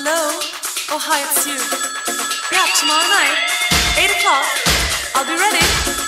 Hello? Oh, hi, it's you. Yeah, tomorrow night, 8 o'clock. I'll be ready.